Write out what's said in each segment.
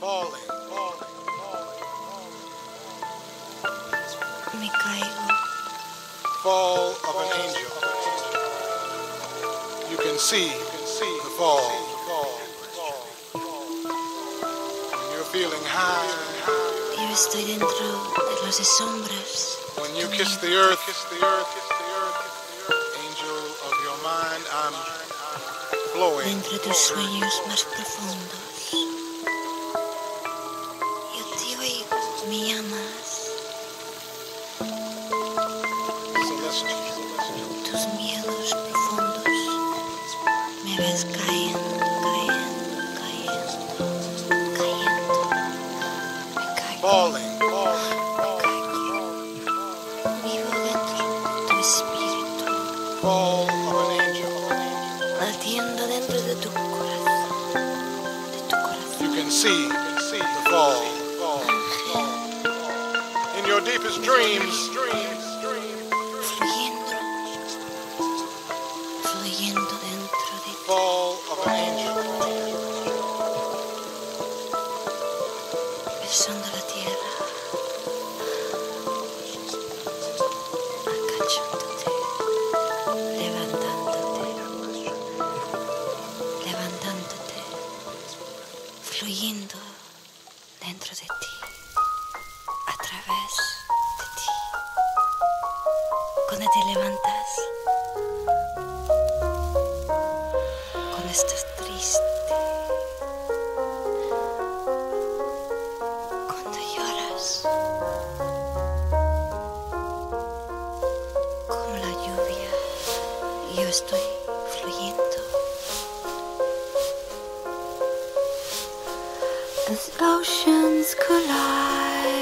Balling, balling, balling, Me. Fall of an angel. You can see, the fall. When you're feeling high. Yo estoy dentro de las sombras. When you kiss the earth, kiss the earth, kiss the earth, angel of your mind, I'm blowing. Dentro de tus sueños más profundos. yo estoy fluyendo. As oceans collide.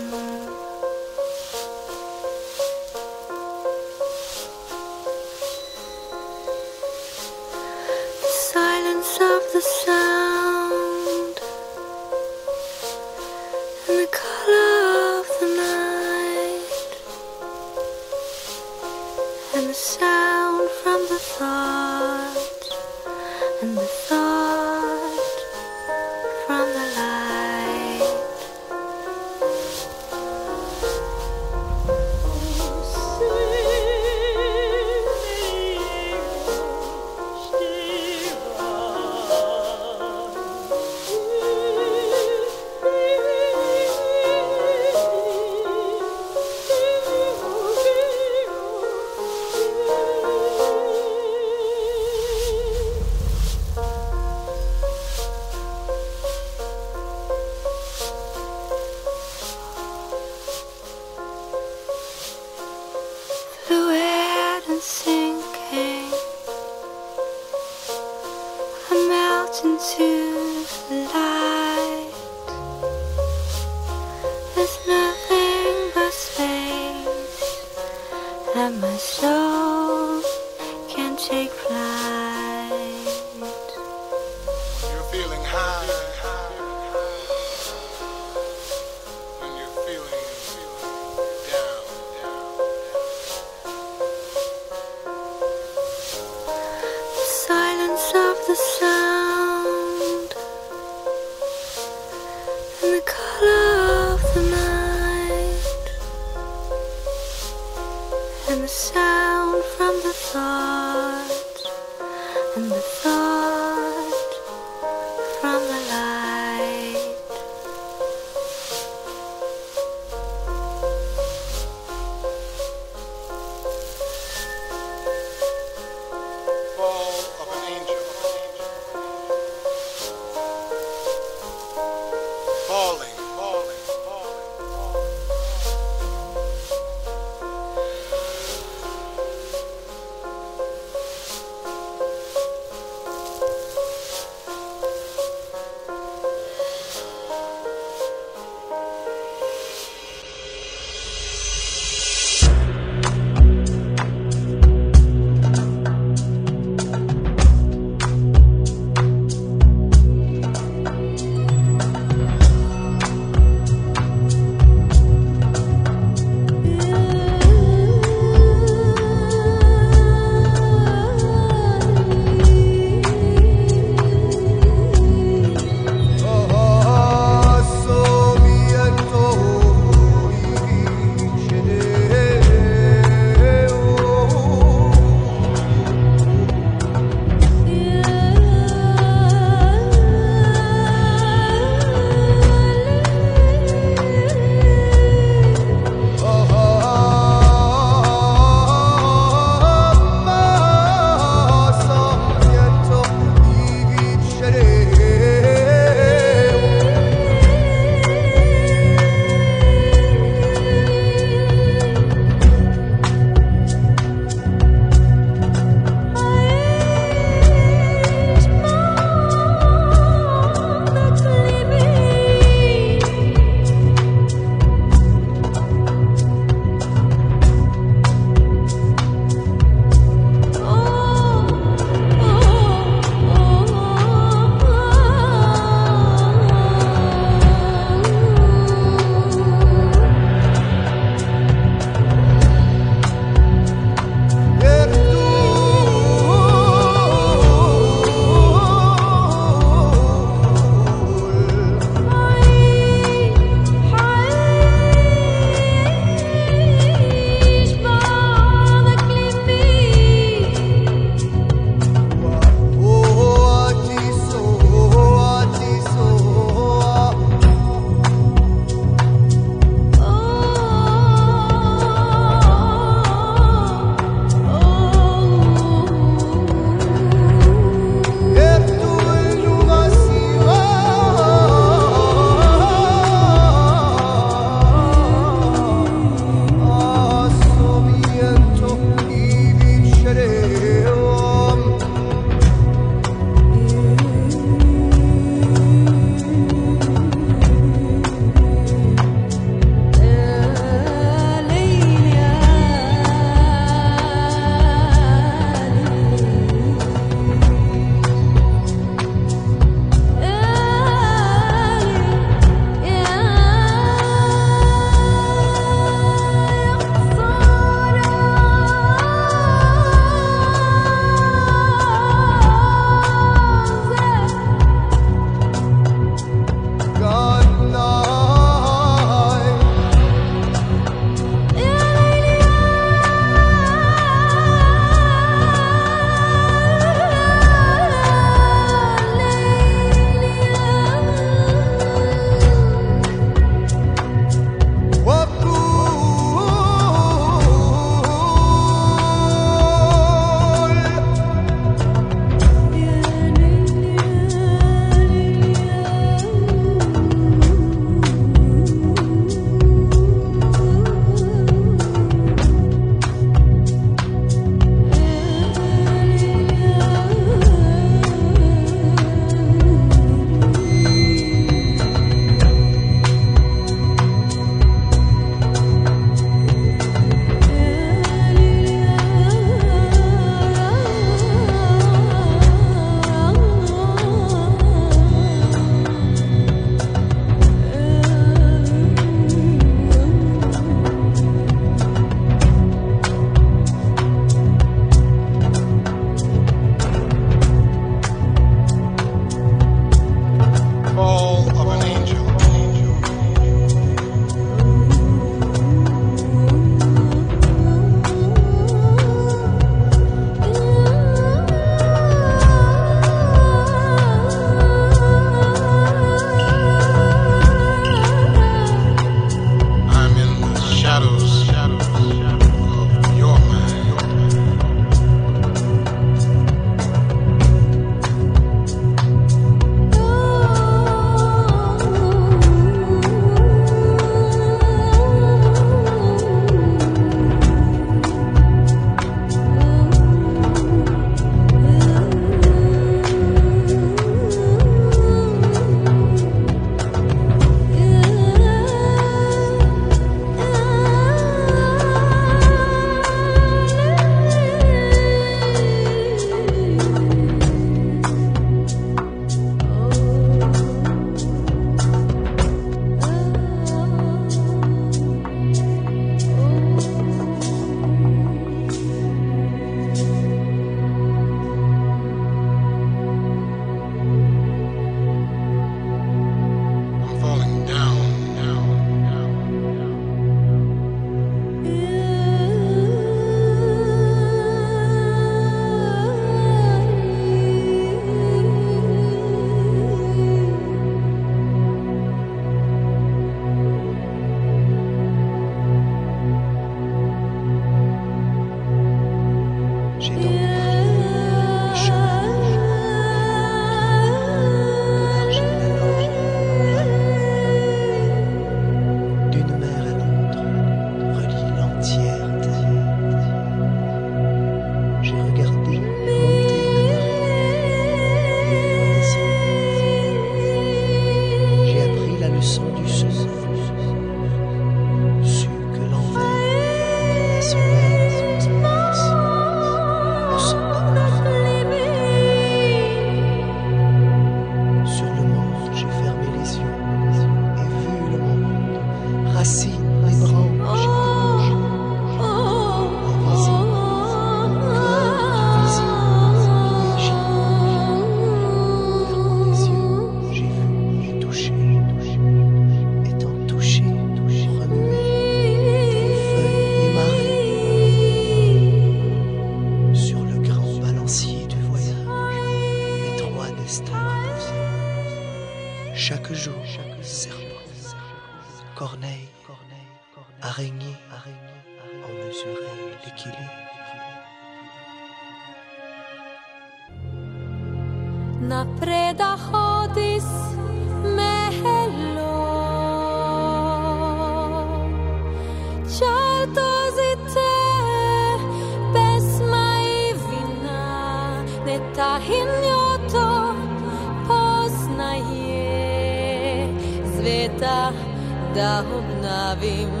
Da obnavim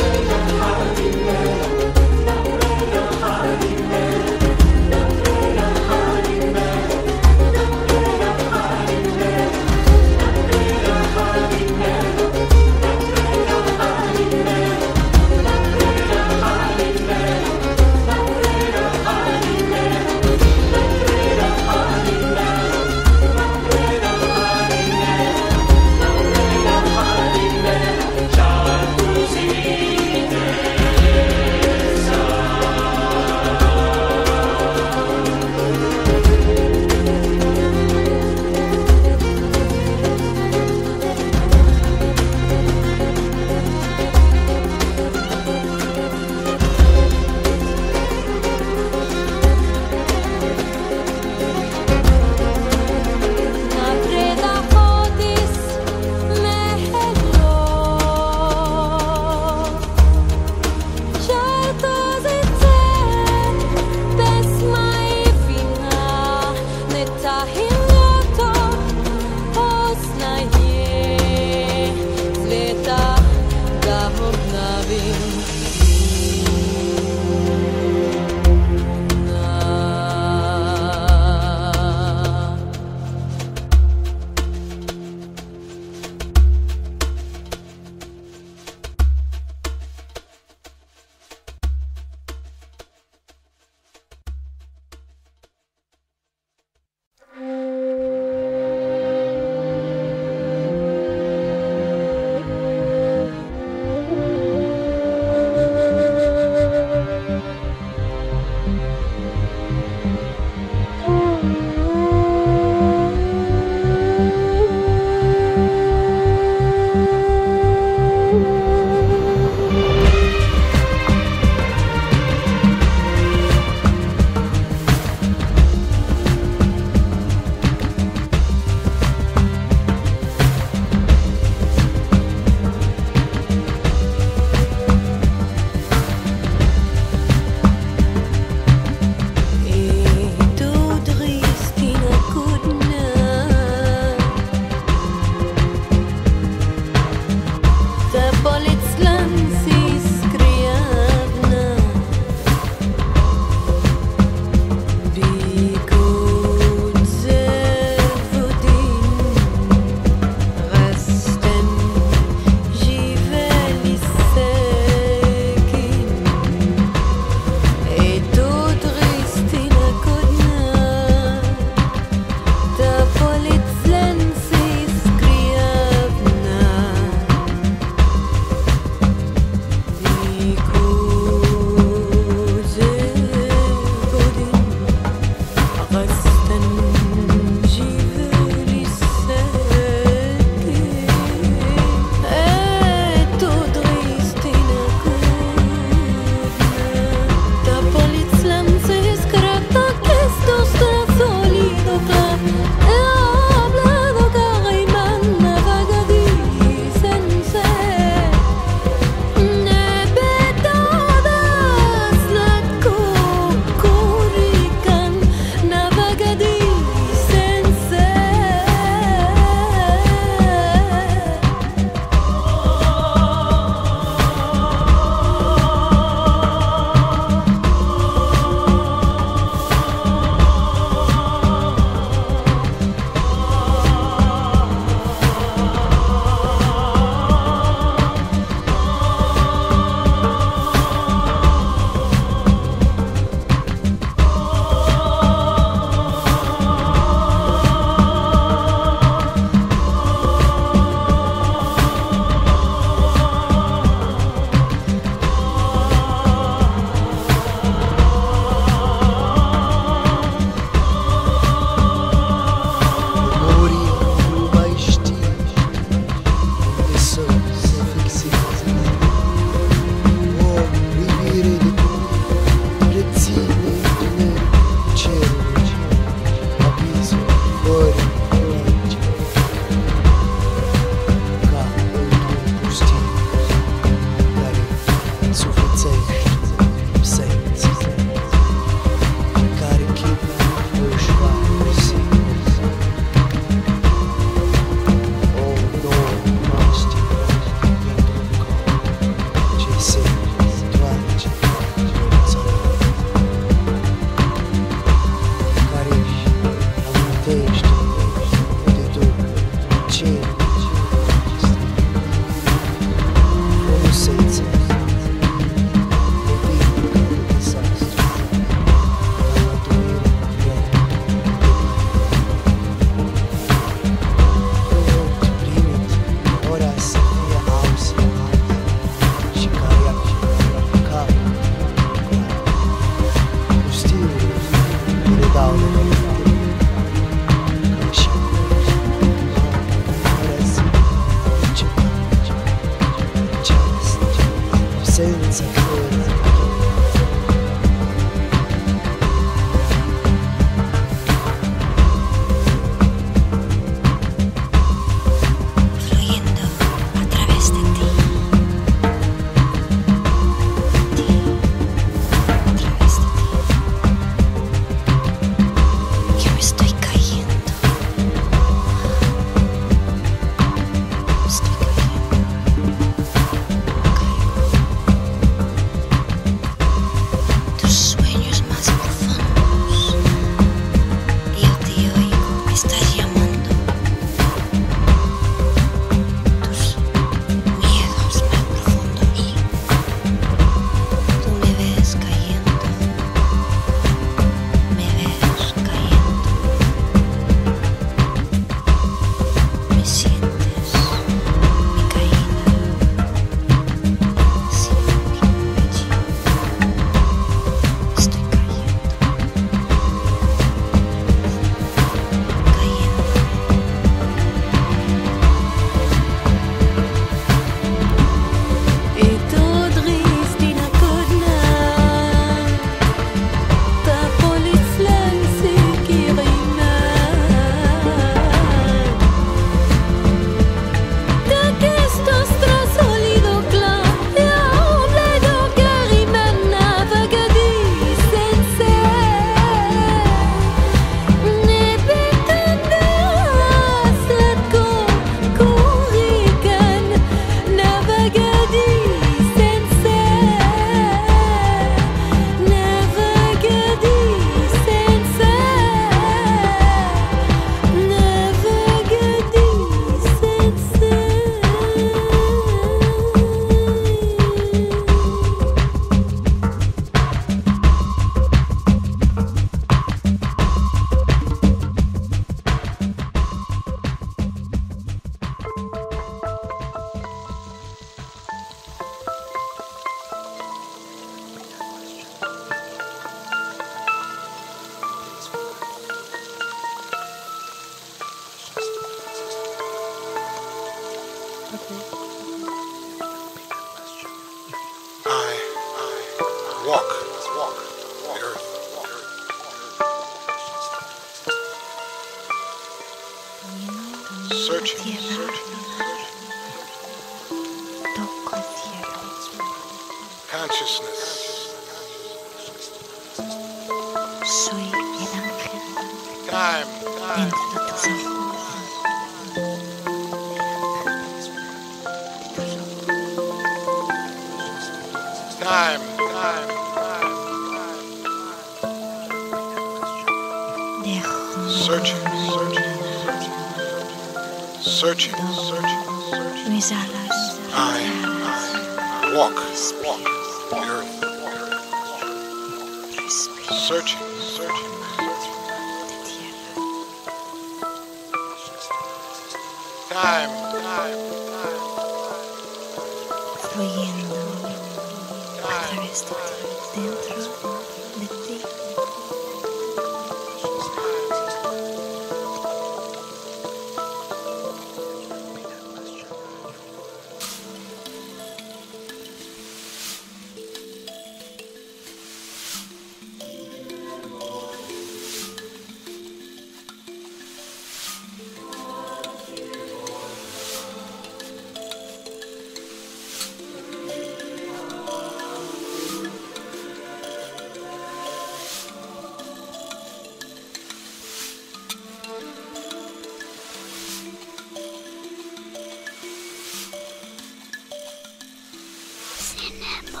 も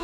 い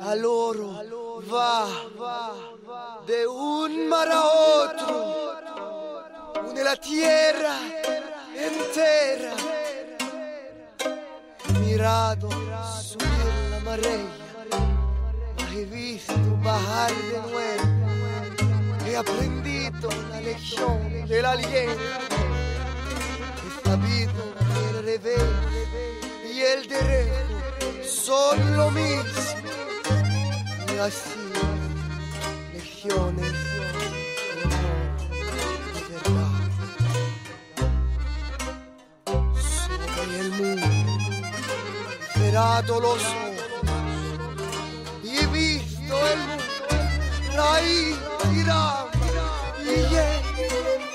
al oro va de un mar a otro, une la tierra entera. Mirado subir la marea, he visto bajar de nuevo. He aprendido la lección del aliento. He sabido el revés y el derecho son lo mismo. Y así, legiones de amor y verdad. Sobre el mundo, cerrado los ojos y visto el mundo raíz y y lleno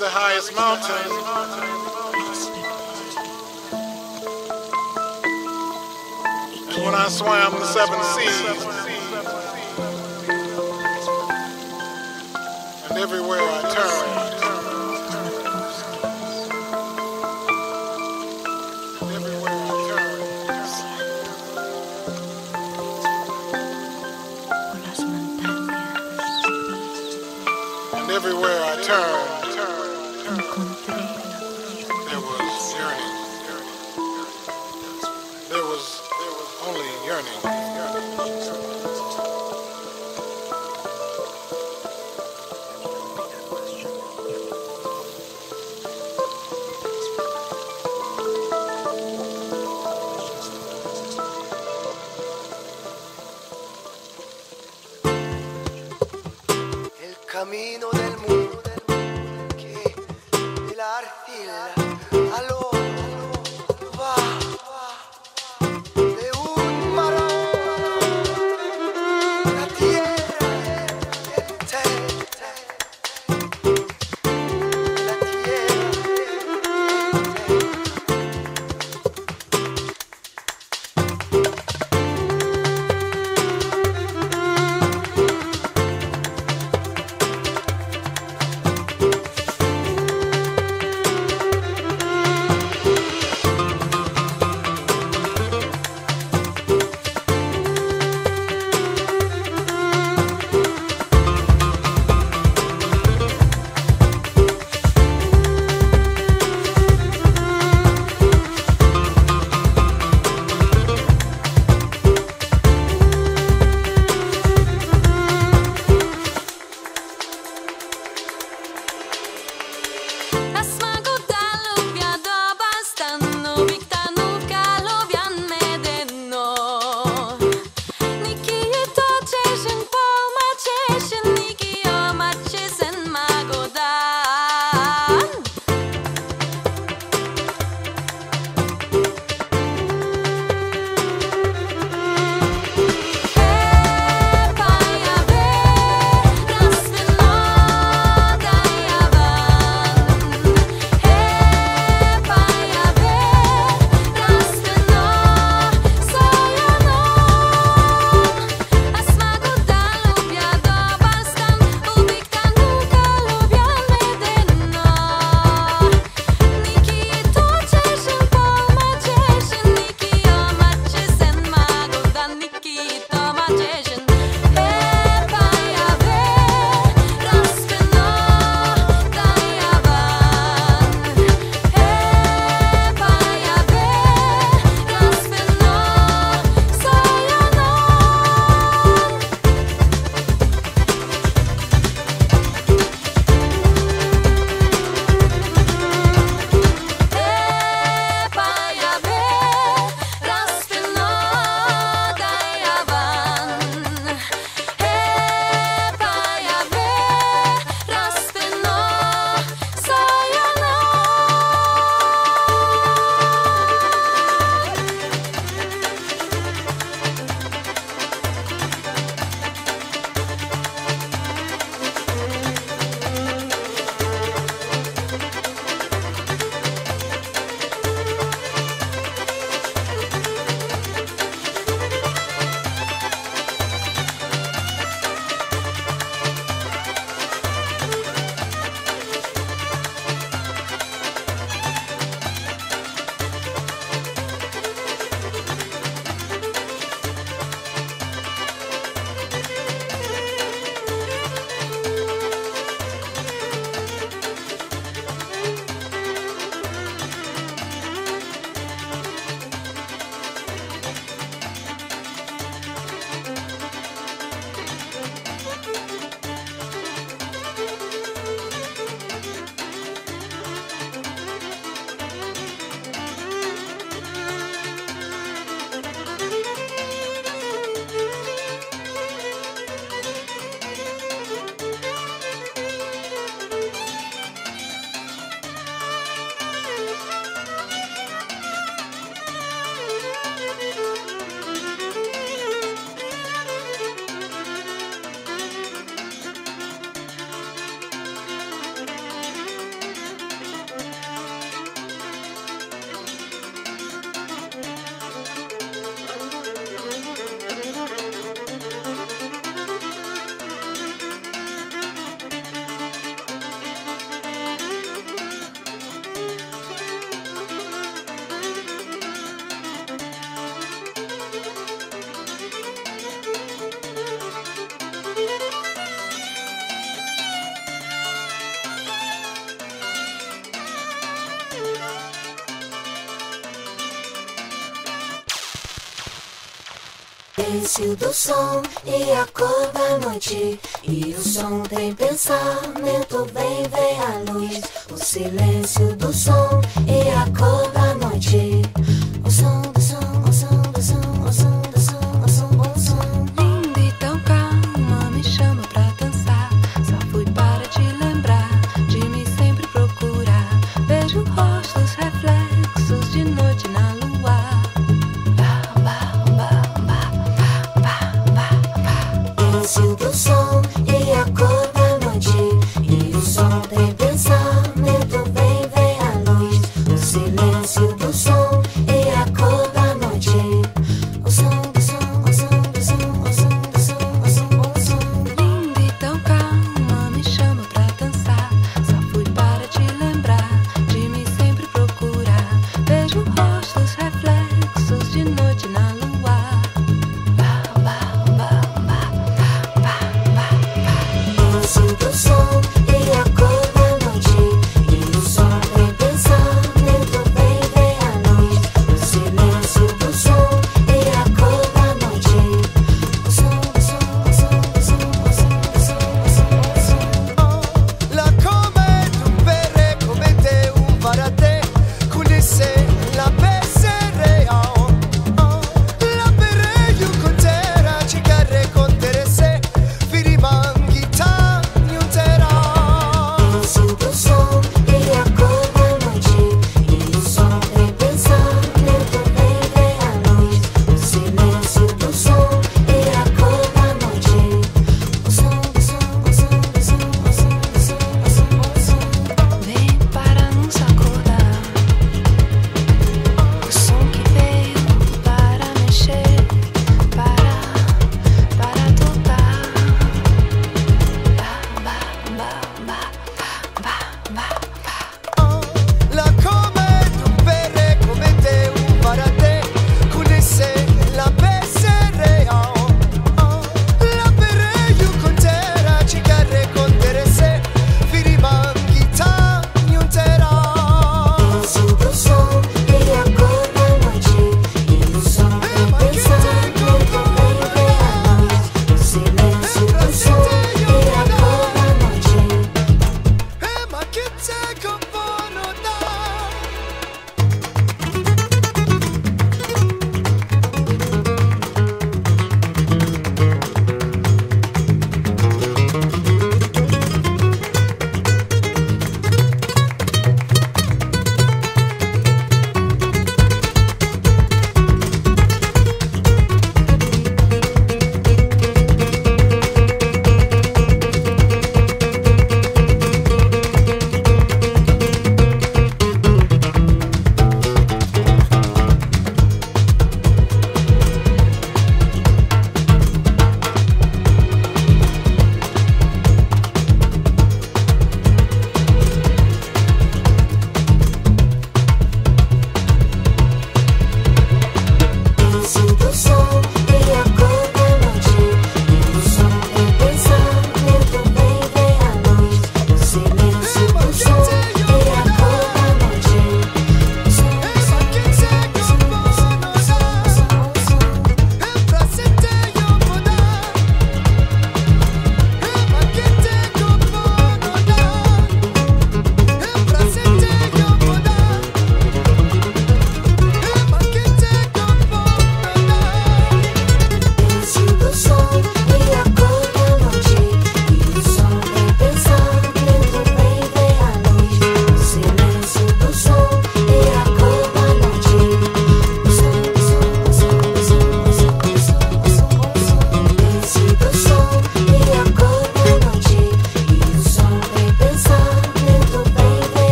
the highest mountain, and when I swam the seven seas, and everywhere I turned, and everywhere I por las montañas. turned, and everywhere I turned, silêncio do som e a cor da noite. E o som tem pensamento, vem, vem a luz. O silêncio do som e a cor da noite.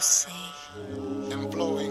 A você. am flowing